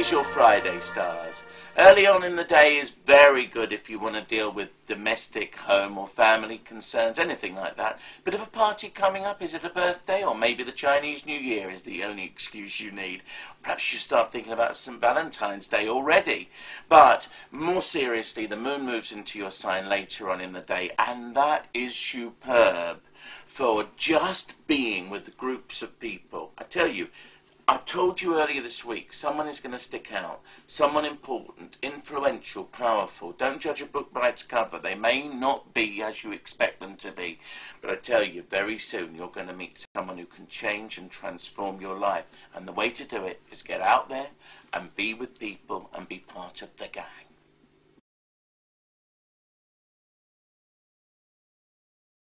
is your Friday, stars? Early on in the day is very good if you want to deal with domestic, home or family concerns, anything like that. But if a party coming up, is it a birthday or maybe the Chinese New Year is the only excuse you need? Perhaps you start thinking about St. Valentine's Day already. But more seriously, the moon moves into your sign later on in the day and that is superb for just being with groups of people. I tell you, told you earlier this week, someone is going to stick out. Someone important, influential, powerful. Don't judge a book by its cover. They may not be as you expect them to be. But I tell you, very soon you're going to meet someone who can change and transform your life. And the way to do it is get out there and be with people and be part of the.